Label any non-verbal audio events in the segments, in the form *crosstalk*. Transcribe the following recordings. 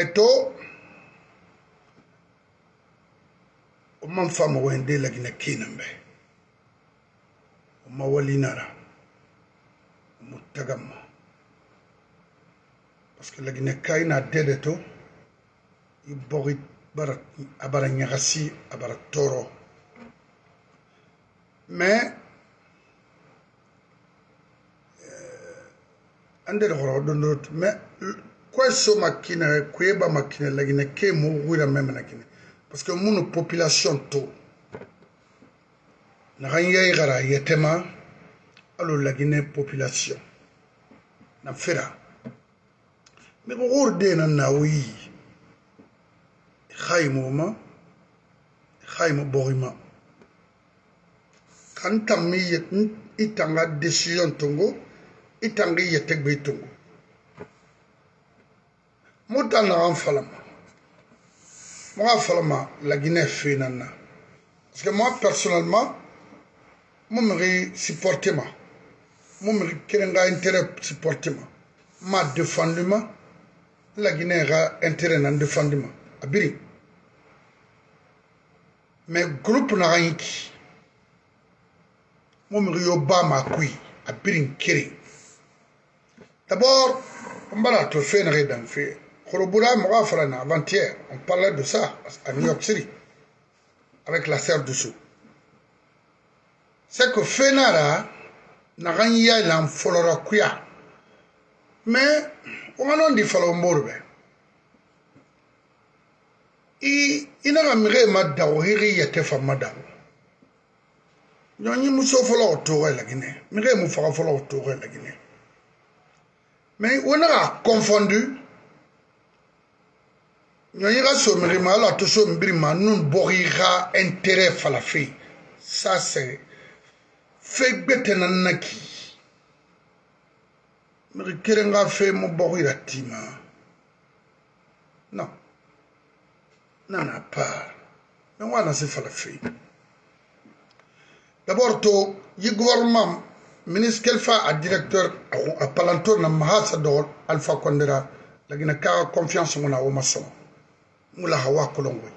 eto o man fama wende lagina kinan be o ma walinara o mu tagamma parce que lagina kayina dede to i bogi bara a bara ɲagasi a bara tɔɔrɔ mais an de horo don do mais kweso makina ye kuyeba makina lagina ke mokukuira meme na kine parce que munu population to naga yai gara yetema alo lagine population. Na fera. Mi kukur dena nawi khaimuma khaimu borima kan tammi i tanga decision tongo i tangi yetegbe tongo. mo dalinaga n falama mo ka falama laginɛ fenan na parce que moi personnellement mo migi supporte ma mo migi kelen ka intérêt supporte ma ma défendu ma laginɛ ka intérêt na n défendu ma a biri. Mais groupe naga yiki mo migi yo ba ma kui a biri n kiri d'abord n bala to fe naga i dan feye fe Khorobura Moghafrana, avant-hier, on parlait de ça à New York City, avec la serre dessous. C'est que Fenara, Naranya l'en folora kuya. Mais, on a dit falo morbe. I, ina ga mire ma dawo hiri yete fa madawo. Nyonyi muso folo otoge la Guinée. Mire mu faga folo otoge la Guinée. Mais on a confondu ɲɔɲi ka somirima ala to so mbirima nu bɔgi ka intérêt falafe ça c'est fe gbe tɛ na naki. Miri keren ka fe mo bɔgi ra tima. Non. Nana part mɛ ŋo ana se falafe d'abord to yi gouvernement ministre fa a directeur a palantor na mahasa dɔgɔ alpha condera. Lagina ka confiance ŋo na wo ma sɔŋɔ hawa kolon we.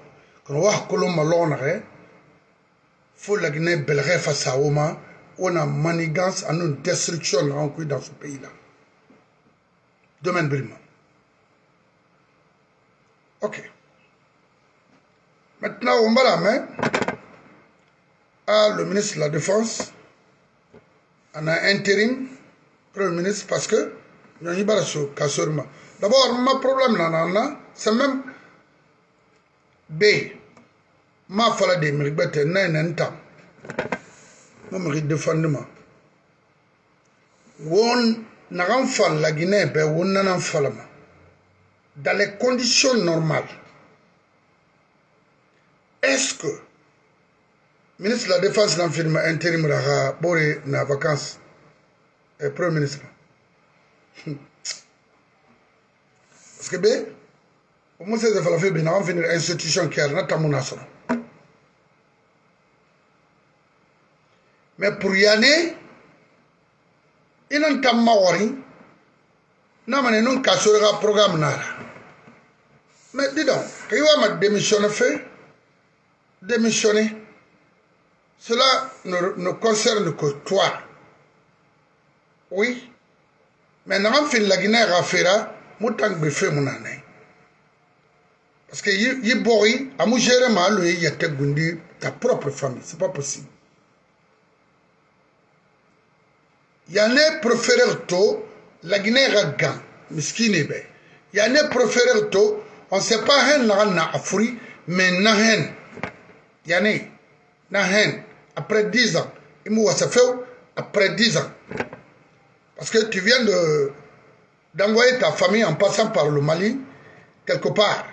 Kono wa kolon ma lona re fo la Guinée belge face à Oma on a manigance en une destruction en dans ce pays là domaine Brima ok. Maintenant on va la main à le ministre de la défense en a intérim premier ministre parce que nous avons pas d'abord ma problème là c'est même b. Ma fala de miri gbɛtɛ na yi na n ta ma miri defandi ma wo naga n fali la ginɛ bɛɛ wo nana n fala ma. Dans les conditions normales est-ce que ministre de la défense na fini ma intérim ra ka bore na vacance eh, premier ministre. *laughs* Parce que bɛɛ mo se de fala fe be na an finir institution care na tamu na mais pour yane inan tamma wori na mane nun ka sore ga programme nara mais dis donc kay wa ma démissionner fait démissionner cela ne, ne concerne que toi. Oui mais na an fin la Guinée ga fera mutang be fe munane Parce que yi bori, amu géré ma lo yi yete gundi ta propre famille, c'est pas possible. Yane préférer to la Guinée ragan, miskine be. Yane préférer to on sait pas hen na na afri mais na hen. Yane na hen après 10 ans, imu wasa feu après 10 ans. Parce que tu viens de d'envoyer ta famille en passant par le Mali quelque part.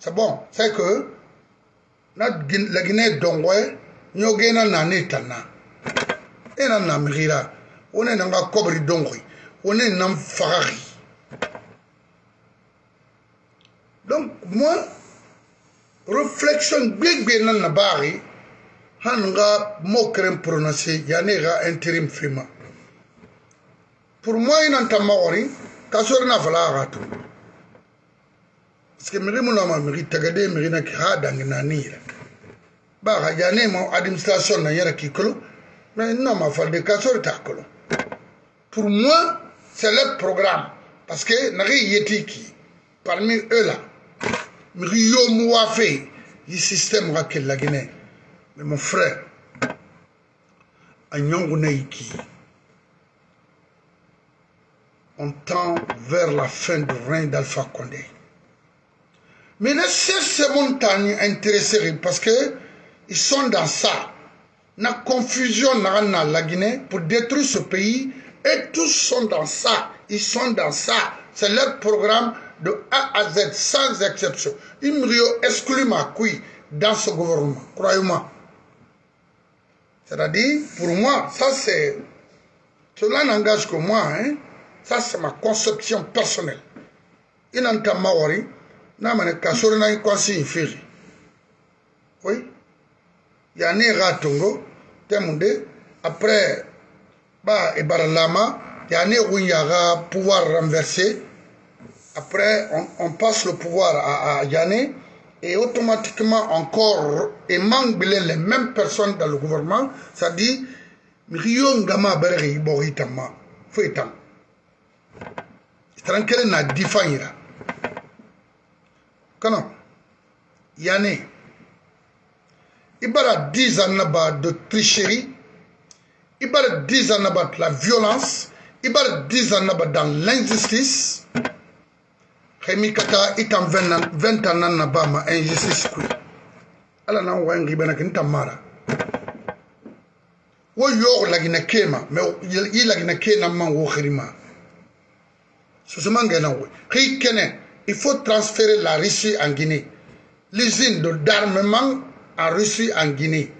C'est bon. C'est que na la Guinée dongwe nyoge na nane tana? Ena na mira one na nga kobri dongwe one na mfagari donc moi réflexion gbegbe na na bari han nga mokren prononcer yani ga intérim fima pour moi ina tamawori kasori na fala ga to parce que miri mu tagade na ki na administration na mais non ma fa de pour moi c'est leur programme. Parce que nagi yeti ki parmi eux là miri yo système ka kella guinée mais mon frère na on tend vers la fin du règne d'Alpha Condé. Mais ne cesse montagne intéressés parce que ils sont dans ça. La confusion dans la Guinée pour détruire ce pays et tous sont dans ça. Ils sont dans ça. C'est leur programme de A à Z sans exception. Ils me excluent ma couille dans ce gouvernement. Croyez-moi. C'est-à-dire, pour moi, ça c'est. Cela n'engage que moi. Hein. Ça, c'est ma conception personnelle. Il n'entend pas wari, n'a pas de n'a pas de Oui. Il y a un ratongo, temunde, après, bah, et baralama, il y a un pouvoir renversé. Après, on, on, passe le pouvoir à, à Yane et automatiquement encore, manque les mêmes personnes dans le gouvernement, ça dit, Rio Ngama Berri Boritama, Fouetam. Tranquille na difanyira. Kana, Yane, Ibara 10 ans de tricherie, Ibara 10 ans de la violence, Ibara 10 ans dans l'injustice, Rémi Kata itam 20 ans na ba ma injustice kui. Ala na wa ngi bana kinta mara. Wo yo la gina kema, me yi la gina kena man wo khirima. Ce sont des Il faut transférer la Russie en Guinée. L'usine d'armement en Russie en Guinée.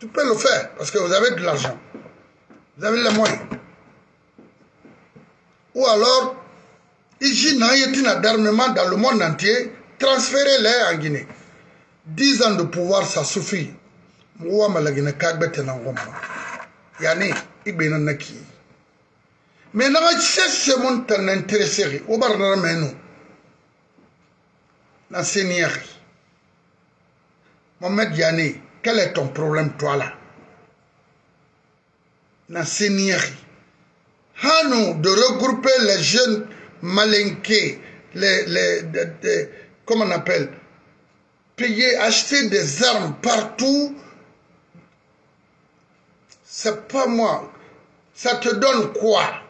Tu peux le faire parce que vous avez de l'argent. Vous avez les moyens. Ou alors, usine d'armement dans le monde entier, transférez-les en Guinée. 10 ans de pouvoir, ça suffit. Moi, je suis un peu mais naga sese mon tan intéressé o bar na na seniori Mohamed Yané quel est ton problème toi là? Na seniori Hanou de regrouper les jeunes malinqués les comment on appelle? Payer acheter des armes partout. C'est pas moi. Ça te donne quoi?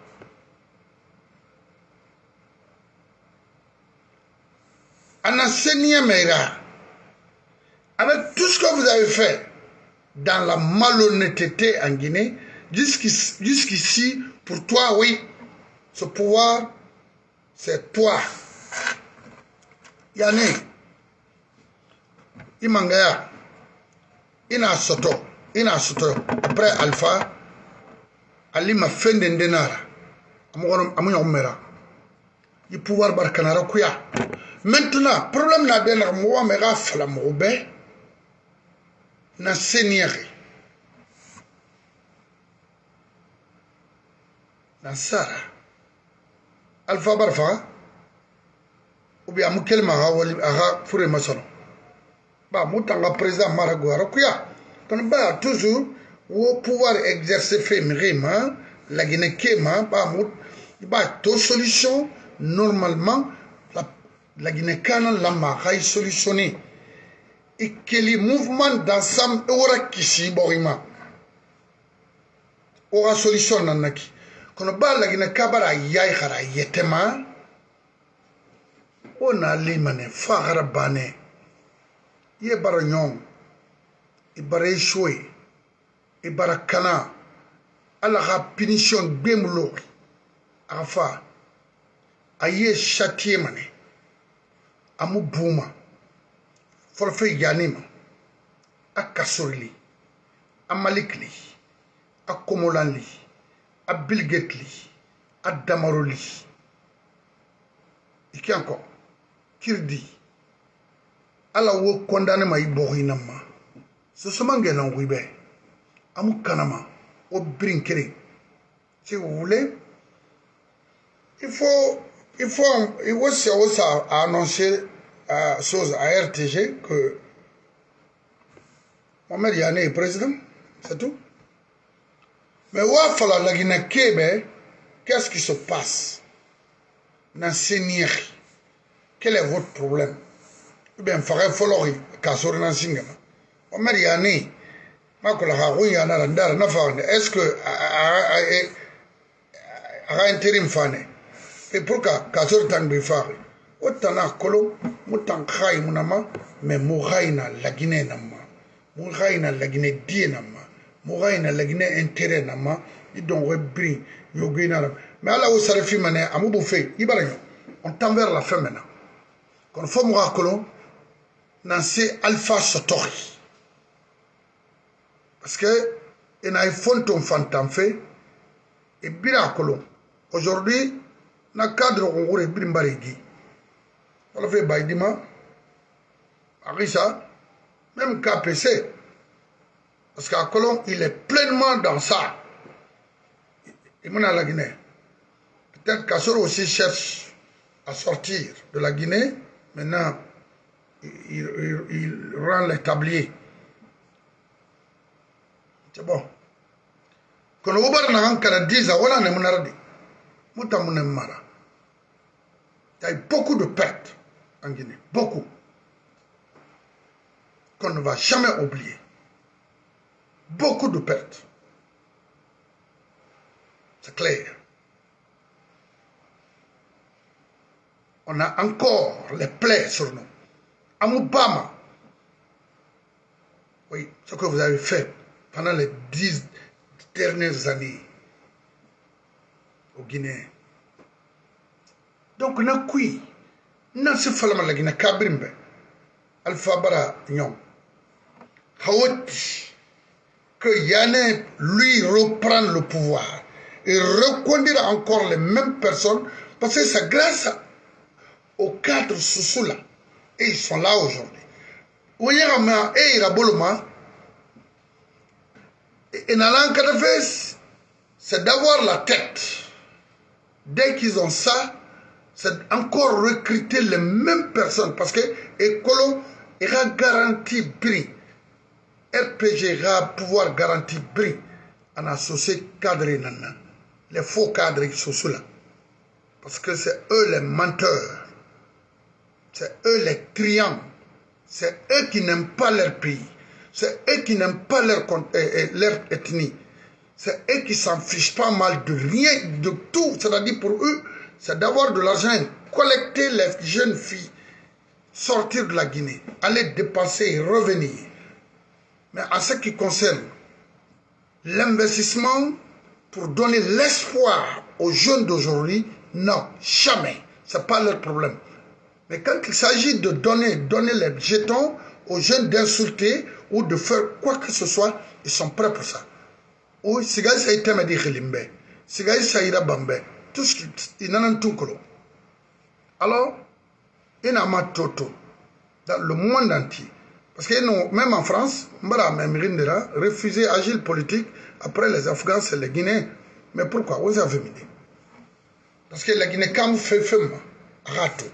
Anasenia Meira, avec tout ce que vous avez fait dans la malhonnêteté en Guinée, jusqu'ici, pour toi, oui, ce pouvoir, c'est toi. Yani, Imangaya, Ina Soto, Ina Soto, après Alpha, Ali m'a fait d'endenara, Amunyo Mera, il pouvoir barkanara kuya. Maintenant, problème na den mo me ga fala mo be na seniere. Na sara. Alpha barfa ou bien mu kelma ga wali aga fure masano. Ba mu tanga président marago ara kuya. Kon ba toujours wo pouvoir exercer féminin la Guinée kema ba mu ba to solution normalement laginekana lama ga e solutione e keli mouvement d'ensemble e go ra kisi bogima o ga solution nannaki kono ba lagineka bara ya e gara yetema. O na lemane fa gara bane. Ye bara nyong e bara e soe e bara kana. Ala ga punition gbemologi a ga fa a ye chatie mane. Yanima a kasorili a malikili a komolanli a bilgetli a damaroli i kɛ kɔ kiridi ala wo kɔndane ma i bɔgɔ ina ma sosoma ngɛna ngui bɛ amu kanama o birin kelen si vous voulez il faut il faut il à annoncer à, à RTG que Mohamed Yane est président, c'est tout. Mais Wafala Lagina Kebe, qu'est-ce qui se passe dans Seigneurie Quel est votre problème Ou bien, Faré Folori, Nansingama. Mohamed Yane, Randar, est-ce que a intérim epuruka ka zori tani be fari o tana kolo mu tan hayi mu nama ma mu hayi na laginɛ nama. Mu hayi na laginɛ diye nama. Mu hayi na laginɛ intérêt nama. I dɔngɔ biri yogoyi na nama mais ala wo sari fi manɛ amu bu fe i bara ɲɔ on tanvɛr la fɛn mɛna kono fo muga kolo nan se alpha sɔtɔgi parce que i na i fon ton fantan fe i bira kolo. Aujourd'hui na cadre on aurait Brimbarigi. On fait Baïdima, Arisa, même KPC. Parce qu'à Colomb, il est pleinement dans ça. Il m'a la Guinée. Peut-être qu'Assoro aussi cherche à sortir de la Guinée. Maintenant, il, rend les tabliers. C'est bon. Quand on va dans un cas de 10 ans, on a un monardi. Moutamounemara. Il y a eu beaucoup de pertes en Guinée. Beaucoup. Qu'on ne va jamais oublier. Beaucoup de pertes. C'est clair. On a encore les plaies sur nous. Amoubama. Oui, ce que vous avez fait pendant les dix dernières années au Guinée. Donc, on a qui nan si falama la gina kabirin bɛ alpha bara nyɔm hawati que Yanné lui reprend le pouvoir et reconduire encore les mêmes personnes parce que c'est grâce aux cadres sous là et ils sont là aujourd'hui. Oyerama et Iraboloma et Nalan Kadafes c'est d'avoir la tête. Dès qu'ils ont ça c'est encore recruter les mêmes personnes parce que Écolo ira garantir prix. RPG ira pouvoir garantir prix en associé cadre nana. Les faux cadres sous là. Parce que c'est eux les menteurs. C'est eux les triants. C'est eux qui n'aiment pas leur pays. C'est eux qui n'aiment pas leur, leur ethnie. C'est eux qui s'en fichent pas mal de rien, de tout. C'est-à-dire pour eux, c'est d'avoir de l'argent, collecter les jeunes filles, sortir de la Guinée, aller dépenser et revenir. Mais en ce qui concerne l'investissement pour donner l'espoir aux jeunes d'aujourd'hui, non, jamais. Ce n'est pas leur problème. Mais quand il s'agit de donner, donner les jetons aux jeunes d'insulter ou de faire quoi que ce soit, ils sont prêts pour ça. Oui, c'est ça a a tout ce qui n'en tout alors il n'a pas toto dans le monde entier. Parce que non, même en France Mbara Memrindera refusé agile politique après les Afghans et les Guinéens. Mais pourquoi? Vous avez mis parce que la Guinée quand fait fait rato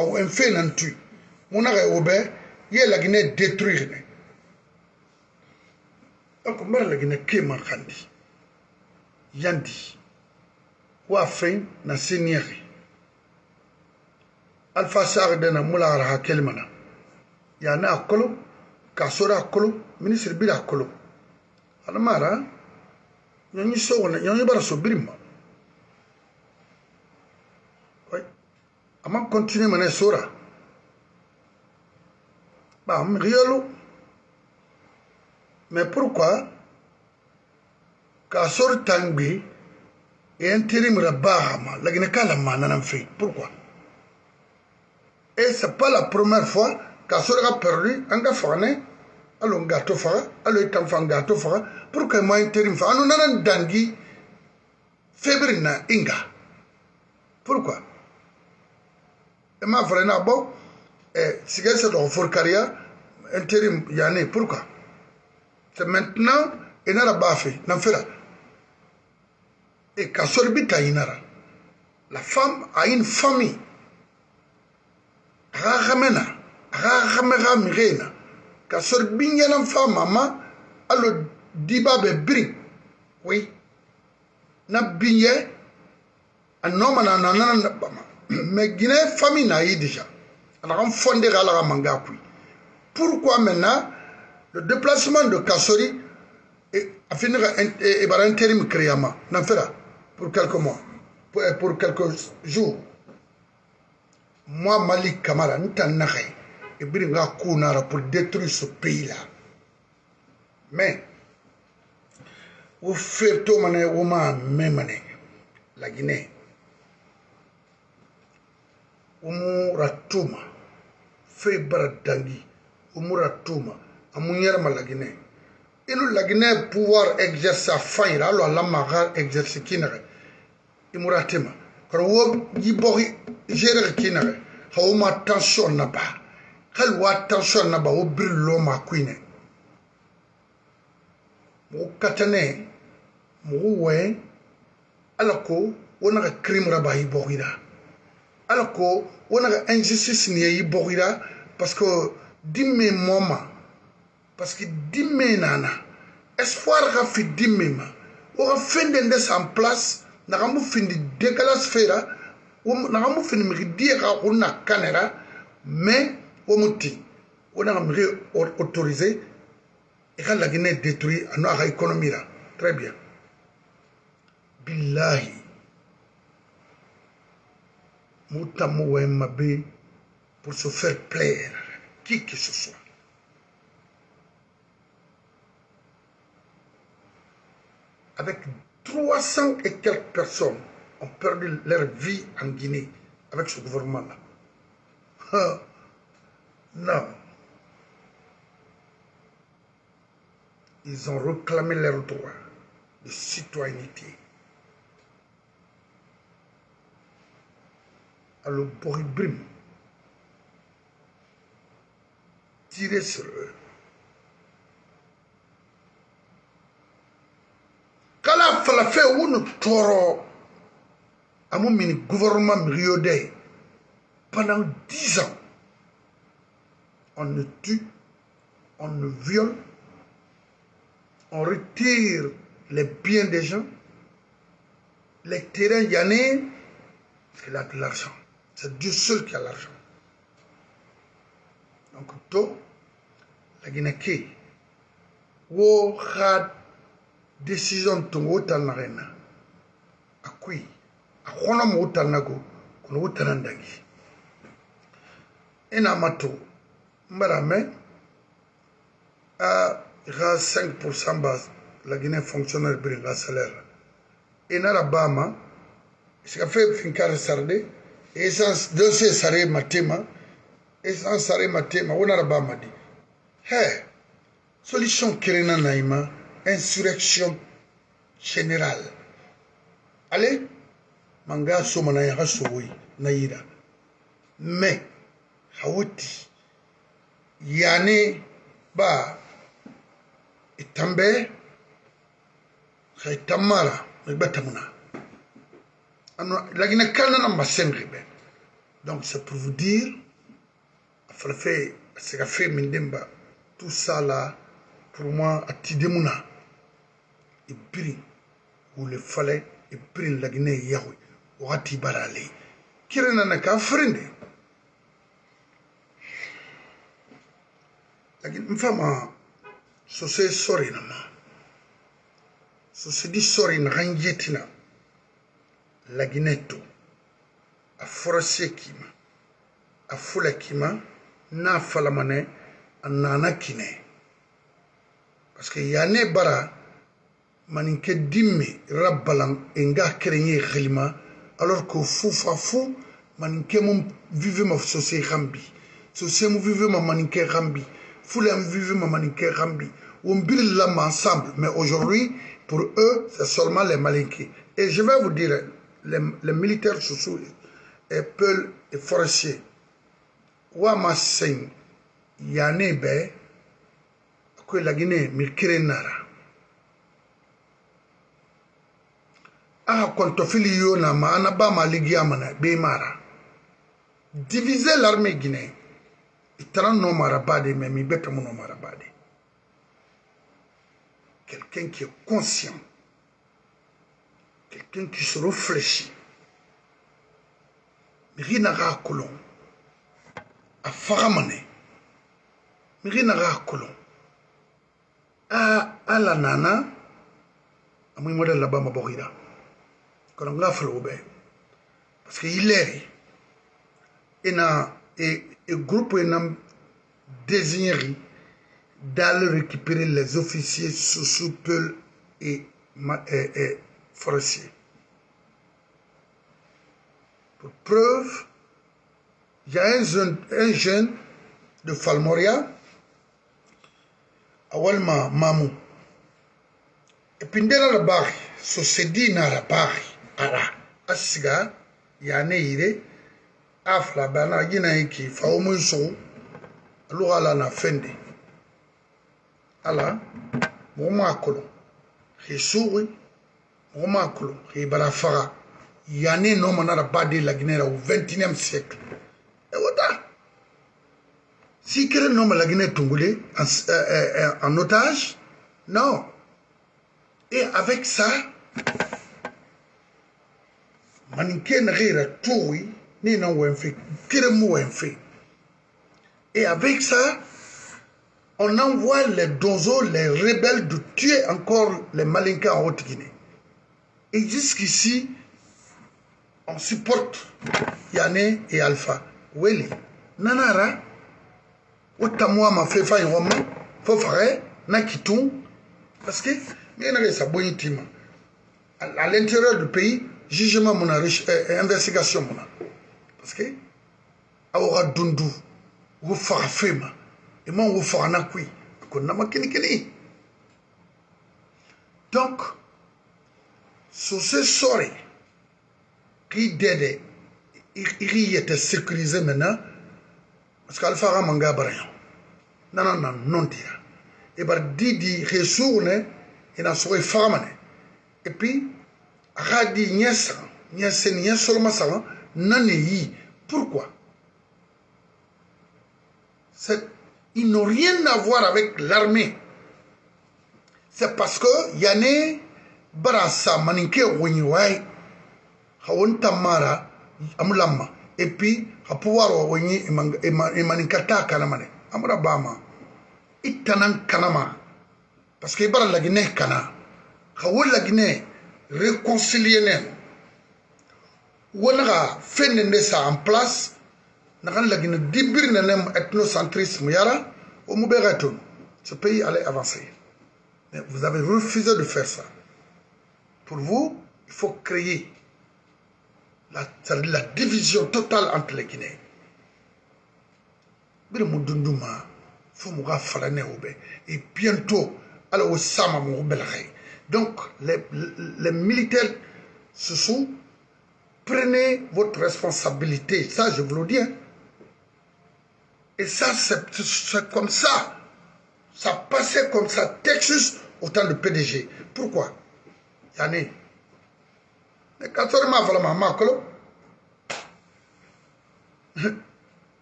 ou fait mon arrêt au bain il la Guinée détruire. Donc Mbara la Guinée qui yandi وافين نسينيغي الفا ساغدنا ملغر ها كلمنا يعني أكلو كاسورا أكلو منسر بلا أكلو أنا مارا يوني سوغنا يوني برسو بريما أما كنتيني من سورة بام غيالو mais pourquoi كاسور تانبي tangbi intérim Rabahama, la Guinée-Kalama, n'en fait. Pourquoi? Et ce n'est pas la première fois qu'à ce a perdu un gars fané, alors un gâteau fara, alors un enfant gâteau fara, pourquoi moi intérim fara, nous n'avons dangi, fébrina inga. Pourquoi? Et ma frère n'a bon, et si c'est dans Forcaria, intérim Yanné, pourquoi? C'est maintenant, il n'a pas fait, n'en fait là. Et Kassorbi Tainara, la femme a une famille. aga xamena aga xame xa mixena ka sori binɲɛnan fa mama alo diba be biri oui. Na binye a noma na na na bama *clears throat* mais guinée famille na yi déjà ala kan fondé ala ka manga kui. Pourquoi maintenant le déplacement de Kassori a fini et par intérim créama? N'en fera pour quelques mois, pour, euh, pour quelques jours. Moi, Malik Kamara, nous t'en et bien, pour détruire ce pays-là. Mais, vous faites tout, mané, ou même, la Guinée. umura tuma fe bara dangi umura tuma amunyar malagine i lo laginɛ pouvoir exerce a fayira alo a lamaga exerce kinɛgɛ i mura tema kara wo yibɔgi gerɛgɛ kinɛgɛ ha wo ma tension na ba hali wa tension na ba wo biri lo ma kuinɛ mɔgɔ katanɛ mɔgɔ wɛ ala ko wo naga crime ra ba yibɔgida ala ko wo naga injustice ni ye yibɔgida parce que di me mɔ ma que dimme nana espoir ka fi dimme ma wo ka fende ndes en place na ka mu findi décalage fera na ka mu findi ka una kanera mais wo muti wona ka mi autorisé et quand la Guinée est détruite, à notre économie là. Très bien. Billahi. Mabe pour se faire plaire, qui que ce soit. Avec 300 et quelques personnes ont perdu leur vie en Guinée avec ce gouvernement-là. non. ils ont réclamé leurs droits de citoyenneté. Alors Boribrim tirer sur eux. Toro à mon mini gouvernement myriodé pendant dix ans. On ne tue, on ne viole, on retire les biens des gens, les terrains Yanné, il a de l'argent. C'est Dieu seul qui a l'argent. Donc, to, la Guinée, wo had decision tongo wo tali na ga ina a kui a kɔnɔ mɔgɔ tali na ko kono wo tana dangi i n'a ma to n bala mɛ a i ka cinq pour cent ba laginɛ fonctionnaire biri n ka salaire. I nara ba ma sikafe finkari sarde essence dossier sare matema. Essence sare matema wo nara ba ma di he solution kerena na i ma insurrection générale. Ale manga soma na ya ka mais hawoti yani ba itambe ano lagina kalna na masengi be donc c'est pour vous dire c'est qu'a fait mindemba tout ça là pour moi E ibiri ulifale ipirin e lagine yawe wakati bara ale kirena na kafirinde lakini mfama sose sori na ma. Sose di sori na ganjetina lagine to. A forose kima a fula kima n'a falamane a nana kine parce que yane bara maninke dimme rabbalan enga kerenye khilma alors que fufa fu maninke mum vive ma sosé rambi. Sosé mu vive ma maninke rambi. Fula mu vive ma maninke rambi. On brille l'âme ensemble. Mais aujourd'hui, pour eux, c'est seulement les malinqués. Et je vais vous dire, les, les militaires sous et Peul et forestiers, Wama Sing, Yane Be, que la Guinée, Milkire Ah, kontofili yo na ma anaba ma ligi amana be mara. diviser l'armée guinéenne. Il non marabade, mais il bête mon marabade. Quelqu'un qui est conscient. Quelqu'un qui se réfléchit. Mirinaga kolon. A faramane. Mirinaga kolon. A ala nana. Amoy modèle là-bas ma borida. Le Parce qu'il est ina et, et groupe ina désigné d'aller récupérer les officiers sous Peul et, et, forestiers. Pour preuve, il y a un jeune, un jeune de Falmoria, Awalma Mamou. Et puis, dans la barre, so se dit dans la barre, ara, asiga, yane ire, afla bana gina yiki fa o mun so lu ala na fende. Ala mo ma kolo he suwi mo ma kolo he bara faga yani no mana ba de la Guinée au 21e siècle et si kere no la Guinée euh, euh, en otage non. Et avec ça maninke na gira tuwi ni na wenfe kere mu wenfe et avec ça on envoie les dozos, les rebelles de tuer encore les Malinkas en Haute-Guinée. Et jusqu'ici, on supporte Yane et Alpha. Weli, nanara, otamwa ma fefa yoma, fofare, nakitou, parce que, à l'intérieur du pays, jugement mon euh, investigation parce que, dundu, na n'a pas kini kini. Donc, dede, il était sécurisé maintenant, parce Ramanga Brayan, non, non, non, non, dire. Et par Didi, Ressourne, il a sauvé Faramane. Et puis, Radi Nyesa, Nyesa, Nyesa, Solomasa, non, pourquoi? Ils n'ont rien à voir avec l'armée. C'est parce que Yane Barasa Maninke Wenyiwai, Hawon Tamara, Amulama, et puis Hapuaro Wenyi et Maninkata Kanamane, Amura Bama, Itanan Kanama, parce que Bara la Guinée Kana, Hawon la Guinée réconcilier. Wonara fait ça en place, nakan lagina dibir na nem ethnocentrisme yara muberaton ce pays allait avancer. Mais vous avez refusé de faire ça. Pour vous il faut créer la, division totale entre les Guinéens. Bire mu dunduma fo mu et bientôt ala o sama mu donc les, militaires se sont prenez votre responsabilité ça je vous le dis hein. Et ça, c'est comme ça. Ça passait comme ça, Texas, au temps de PDG. Pourquoi? Yanné. Mais quand on m'a fait *laughs* ma makolo,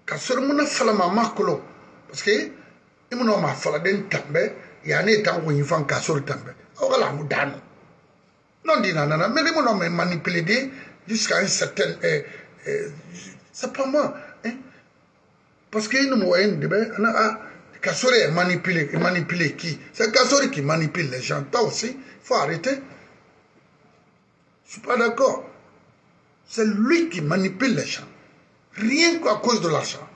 quand on m'a fait ma makolo, parce que, il m'a fait den tambe, Yanné tant qu'on y fait un casseur tambe. Là, nous donne. Non, dit nanana, mais les m'a manipulé jusqu'à un certain. Euh, euh, c'est pas moi. Hein? Parce qu'il nous moyen de ah, Kassori est manipulé, manipulé qui? C'est Kassori qui manipule les gens. Toi aussi, il faut arrêter. Je suis pas d'accord. C'est lui qui manipule les gens. Rien qu'à cause de l'argent.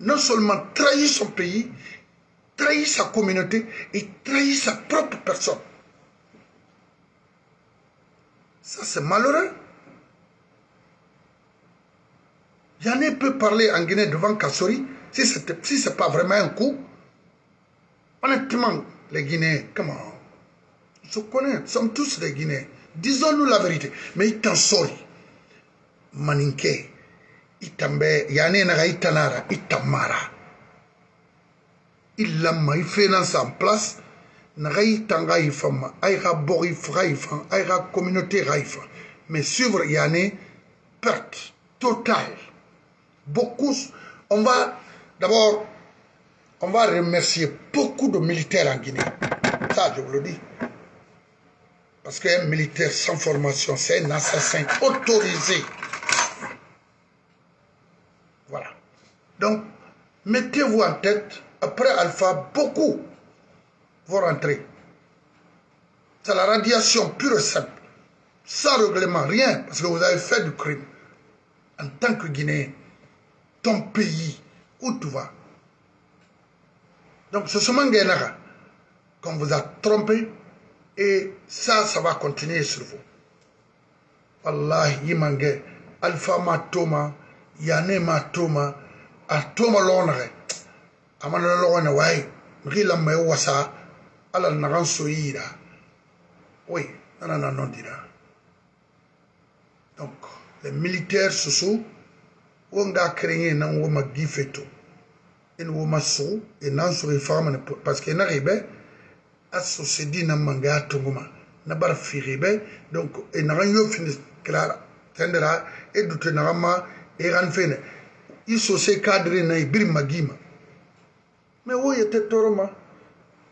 Non seulement trahir son pays, trahir sa communauté et trahir sa propre personne. Ça, c'est malheureux. Yanné peut parler en Guinée devant Kassori si ce n'est pas vraiment un coup. Honnêtement, les Guinéens, comment On nous sommes tous des Guinéens. Disons-nous la vérité. Mais il t'en sort. Maninke, Itambe, Yanné Naga Itanara, Itamara. Il l'a il fait en place. Naga Aïra Bori Fraïfan, Aïra Communauté. Mais suivre Yanné, perte totale. beaucoup. On va d'abord, on va remercier beaucoup de militaires en Guinée. Ça, je vous le dis. Parce qu'un militaire sans formation, c'est un assassin autorisé. Voilà. Donc, mettez-vous en tête, après Alpha, beaucoup vont rentrer. C'est la radiation pure et simple. Sans règlement, rien, parce que vous avez fait du crime. En tant que Guinéen, ton pays, où tu vas? Donc, ce moment Guénara, qu'on vous a trompé, et ça, ça va continuer sur vous. Wallahi, Yimange, Alpha Matoma, Yane Matoma, Atoma Lonre, Amana Lone Wai, Rila Mewasa, Ala Naran Soïra. Oui, non, non, dira. Donc, les militaires ce sont, on a créé un woma gifeto, un woma so, et non sur les femmes, parce qu'il n'arrive asosedi na manga tunguma na bar firibe donc e na yo clara tendera e dute na ma e ran fene. Iso se cadre na ibir magima me wo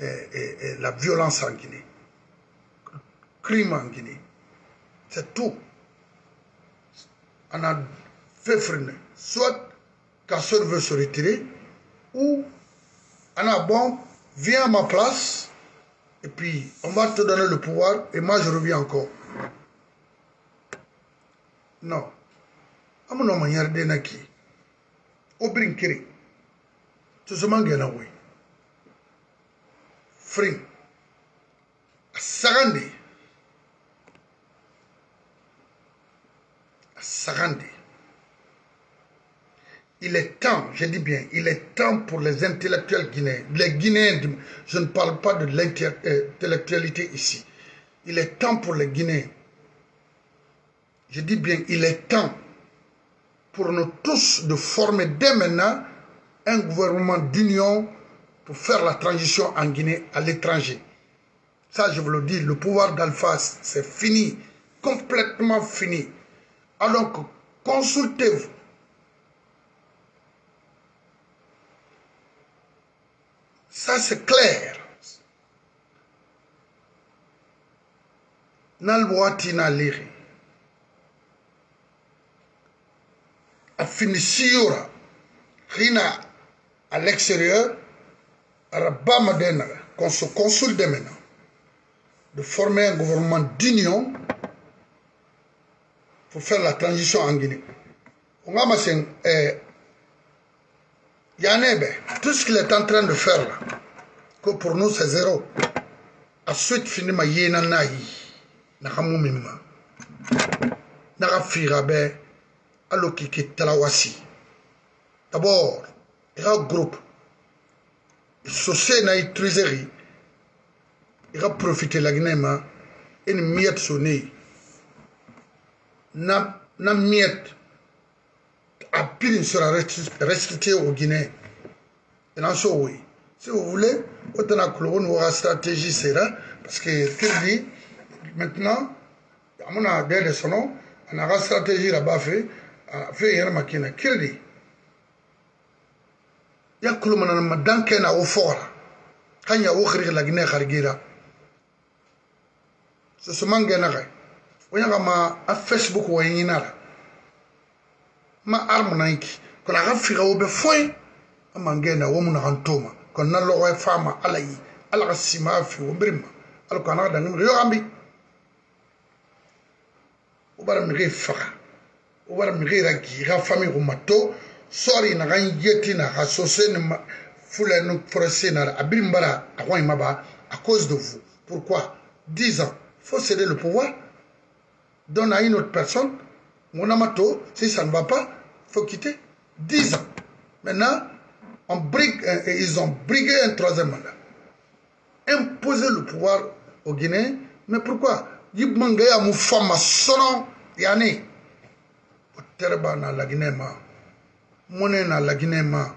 la violence en Guinée crime en Guinée c'est tout on a fait freiner soit Kassor veut se retirer ou on a bon viens à ma place et puis, on va te donner le pouvoir et moi je reviens encore. Non. Amono manière de naki. Obrin kiri. Tu se mangue na oui. Fring. Sagandi. Sagandi. Il est temps, je dis bien, il est temps pour les intellectuels guinéens, les Guinéens, je ne parle pas de l'intellectualité ici, il est temps pour les Guinéens, je dis bien, il est temps pour nous tous de former dès maintenant un gouvernement d'union faire la transition en Guinée à l'étranger. Ça, je vous le dis, le pouvoir d'Alpha, c'est fini, complètement fini. Alors, consultez-vous Ça, c'est clair. Nalwati na liri. A finisiura. Rina à l'extérieur. Rabama qu'on se consulte maintenant. De former un gouvernement d'union pour faire la transition en Guinée. On va Yanebe, tout ce qu'il est en train de faire là, que pour nous c'est zéro. Ensuite, fini ma yéna naï, naka mumima. Naka firabe, alo kiki talawasi. D'abord, il y a un groupe. sose na i trésori i ka profitelaki na i ma e ni miet so ne ye na, na miet a pili sera restitué au guinéen e na so wo ye si vous voulez o tana kuloko ni wo ka stratégie sera parce que kirdi maintenant amuna dede sono ana ka stratégie ra ba fe fe yɛrɛ ma kina kirdi ya kulumana ma danke na wo fora. Kanya wo khirgi lagine khargira so sumange na kai wonya ma a facebook wo yina la. Ma armu nanki ko la gafiga wo be foy amange na wo mun hantuma ko na lo wa fama alayi alga sima fi wo birma alko na da ngam yo ambi ubara mi e faka ubara mi gira e gi ga fami ko matto sori na gan yeti na ga sose ni fula no procès na mbara akwa à cause de vous pourquoi? 10 ans faut céder le pouvoir donne à une autre personne mon amato, si ça ne va pas, faut quitter. 10 ans. Maintenant, et ils ont brigué un troisième mandat. Imposer le pouvoir aux Guinéens. Mais pourquoi? Yib Mangaya Moufama Sono Yani. Terba na la Guinée ma. mɔnɛ na laginɛ ma.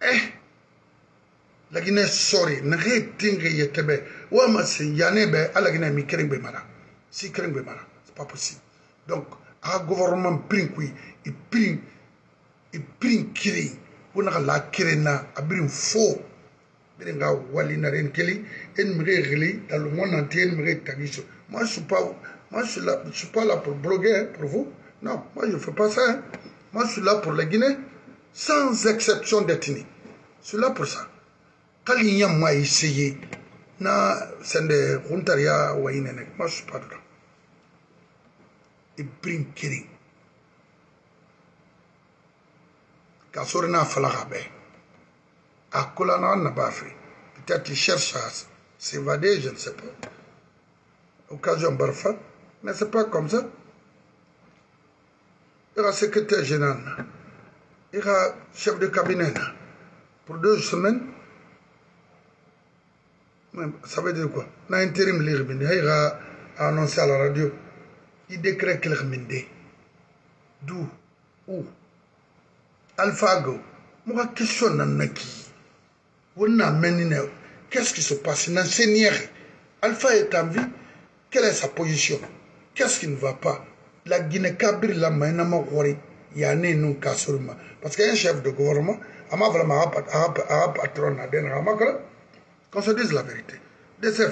Eh. Laginɛ sɔre nage tenge ye tɛbɛ wama se yanɛ bɛ a laginɛ mi keren gbe mara. Si keren gbe mara c'est pas possible. Donc a gouvernement pirin koyi i pirin i pirin kiri. Wo naga la keren na a birin fo. Birin ka wali na ren keli en mege gili dalo mo nanti en mege tagiso moi je suis pas moi je suis là, je suis pas là pour bloguer pour vous. Non moi je fais pas ça hein. Moi, je suis là pour les Guinéens, sans exception d'ethnie. Je suis là pour ça. Quand il y a moi essayé, na sende huntaria wa inene, moi, je suis pas dedans. Bring kidding. Kasori na falaga be. Akola na na bafi. Peut-être qu'il cherche à s'évader, je ne sais pas. Occasion barfa. Mais c'est pas comme ça. Il y a secrétaire général, il y a chef de cabinet pour deux semaines. Ça veut dire quoi? Dans l'intérim, il a annoncé à la radio, il décrète qu'il est D'où? Où? Alpha Go. Moi, question Nanaki. Qu'est-ce qui se passe? Alpha est en vie. Quelle est sa position? Qu'est-ce qui ne va pas? La Guinée la maïnama wari yani nun kasurma parce chef de gouvernement ama vraiment a patron qu'on se dise la vérité. De ces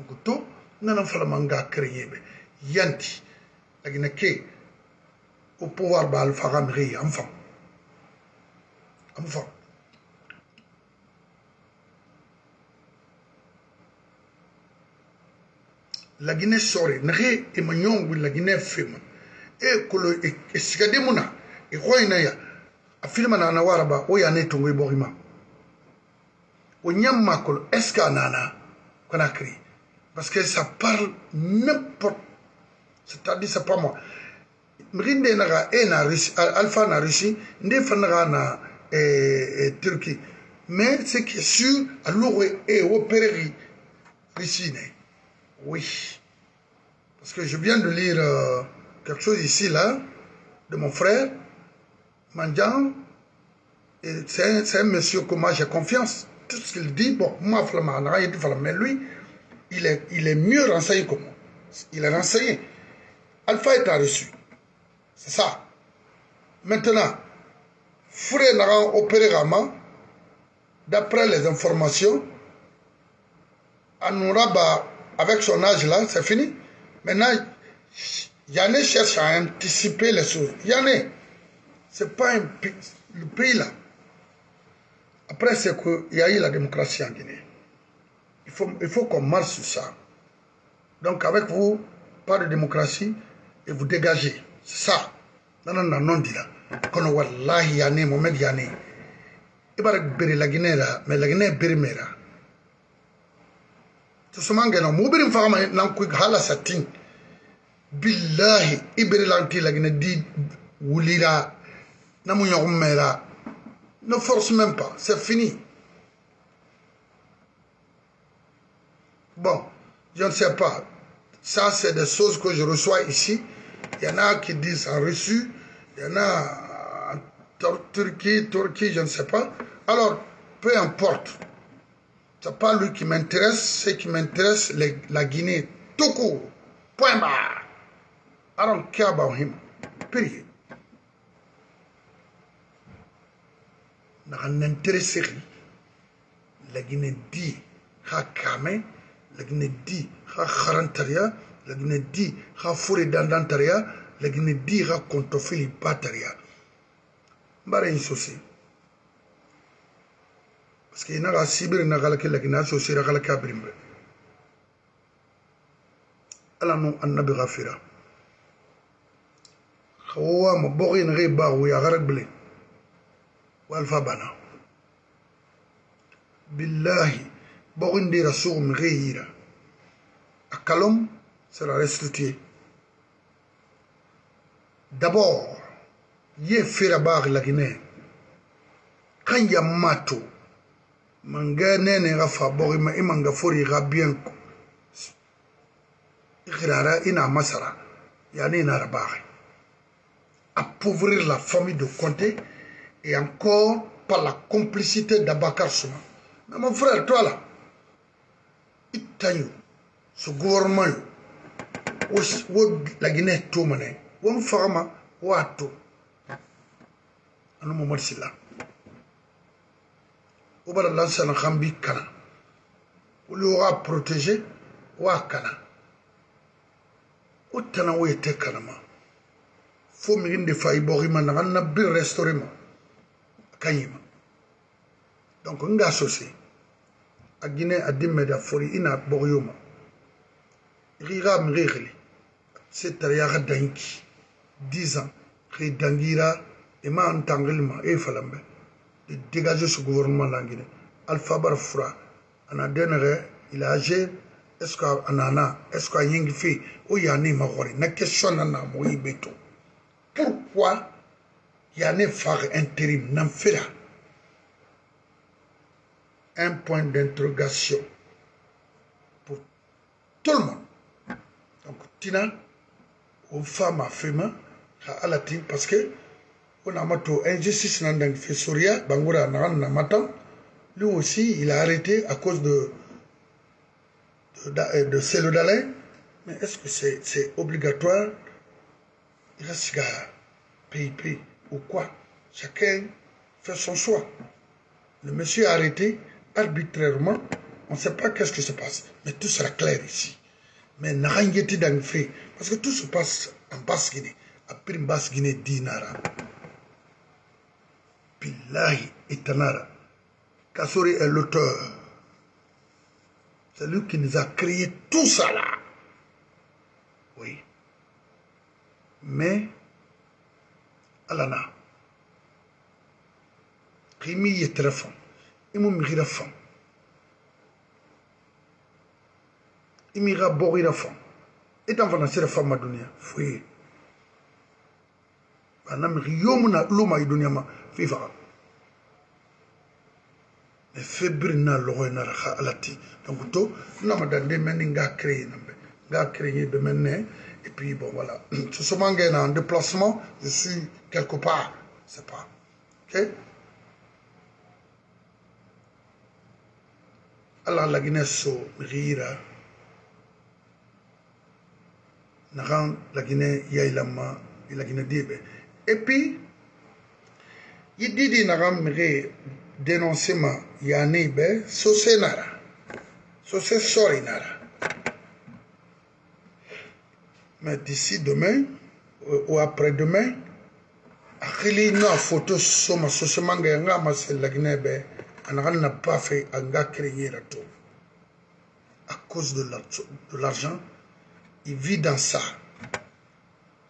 donc tout nana créer be yanti la Guinée ke au pouvoir ba al fagam ri enfant enfant la Guinée sore nage e manyongu la Guinée fema e kolo e e ya afilma na na waraba o eska nana parce que ça parle n'importe c'est pas moi. Mrinde naga e na Russie alpha na Russie nde na e, Turquie. Mais ce qui est sûr alors e ne oui. Parce que je viens de lire euh, quelque chose ici, là, de mon frère, Mandjan. C'est un, monsieur que moi j'ai confiance. Tout ce qu'il dit, bon, moi, mais lui, il est, il est mieux renseigné que moi. Il est renseigné. Alpha est reçu. C'est ça. Maintenant, Frère n'a opéré d'après les informations, Anouraba avec son âge là, c'est fini. Maintenant, Yanné cherche à anticiper les choses. Yanné, c'est pas un le pays là. Après, c'est qu'il y a eu la démocratie en Guinée. Il faut, il faut qu'on marche sur ça. Donc, avec vous, pas de démocratie et vous dégagez. C'est ça. Non, non, non, non, dit là. Qu'on a wallahi Yanné, Mohamed Yanné. Il va la Guinée là, mais la Guinée est tusumangena mubirin fagama nan ku hala satin billahi ibiri lanti lagina di wulira na mu yogum mera ne force même pas c'est fini. Bon je ne sais pas. Ça c'est des choses que je reçois ici. Il y en a qui disent en reçu il y en a en Turquie Turquie je ne sais pas. Alors peu importe c'est pas lui qui m'intéresse, ce qui m'intéresse, la Guinée, tout court. Point barre. I don't care about him. Period. N'a intéresse La Guinée dit, ha kame, la Guinée dit, ha kharantaria, la Guinée dit, ha fourré dandantaria, la Guinée dit, ha kontofili bataria. Mbara insosi. Parce que ina ga sibiri na gala kila kina so sira gala kabirin bre ala no annabi ghafira. Khawa ma bogi na ba wu ya garak ble wal fa bana. Billahi bogin de rasul mi ghayira akalom sera restitué d'abord ye fira baag la guinée kan ya mato manga nene ga fa bogi ma imanga fori ga bien ikirara ina masara yani ina rabaga appauvrir la famille de Conté et encore par la complicité d'Abakar Souma. Mais mon frère, toi là, Itanyo, ce gouvernement, la Guinée, tout anu mo marsi la. O bala lansa na khambi kana. O li wa protéger, wa kana. O tana wo yete kana ma. fo miginde fa i na restauré ma. Donc nga associé a a dimme da fori ina bogyo ma. Riga mi rigli c'est tariya ga danki. 10 ans. Khi dangira e ma de dégager ce gouvernement là guinée alpha bar fura ana denere il a âgé. Est-ce que anana est-ce que yingi fi o yani ma gori na question na na mo yibeto pourquoi il y a un phare intérim n'en là un point d'interrogation pour tout le monde. Donc tina aux femmes à femme à la team parce que on a injustice dans le fait Soria Bangoura na matam lui aussi il a arrêté à cause de de, de, de mais est-ce que c'est obligatoire? Il reste PIP ou quoi? Chacun fait son choix. Le monsieur est arrêté arbitrairement. On ne sait pas qu'est-ce qui se passe. Mais tout sera clair ici. Mais Narangeti dans fait. Parce que tout se passe en Basse-Guinée. Après une Basse-Guinée dinara. Billahi et Tanara. Kassori est l'auteur. C'est lui qui nous a créé tout ça là. Oui. mais ala na kimi yettere fam imu migira fam imiga bogira fam itan fana sira fam ma duniya foye bana migi yomu na luma i duniya ma fi faga mais febri na logo na raha alati donc to nama créé créé be menne Et puis, bon, voilà. *clears throat* Ce sont en déplacement, je suis quelque part. C'est pas. OK? Alors, la Guinée, so, rira. Naran, la Guinée, yailama, la Guinée. Et puis, dit, naran, mire, dénoncer ma, yanibe, so, c'est nara. So, c'est sorry, nara. Mais d'ici demain ou après-demain, akili na photo soma sosemanga yanga masel lagne be anagan n'a pas fait anga la tout. À cause de l'argent, il vit dans ça.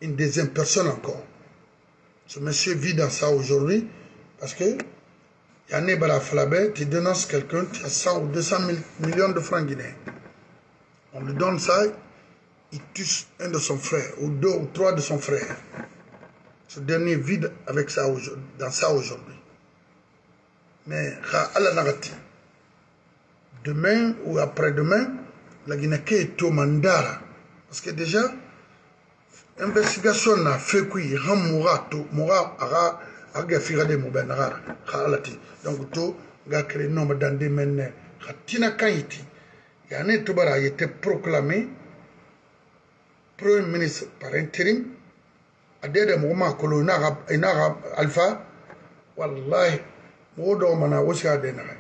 Une deuxième personne encore. Ce monsieur vit dans ça aujourd'hui parce que Yanné Balafalabé, tu dénonces quelqu'un, tu as 100 ou 200 millions de francs guinéens. On lui donne ça, il tue un de son frère, ou deux ou trois de son frère. Ce dernier vit avec ça dans ça aujourd'hui. Mais demain ou après-demain, la Guinée est au mandara. Parce que déjà, investigation n'a fait quoi il moura aga figade mo ɓe nagar ha alati donc to ga crénoma dande men ne ha tina kayiti yani tubara yete proclamé premier ministre par intérim. Adede mogo makolo inaga alpha. Wallahi mogo dogomana wosi a de naga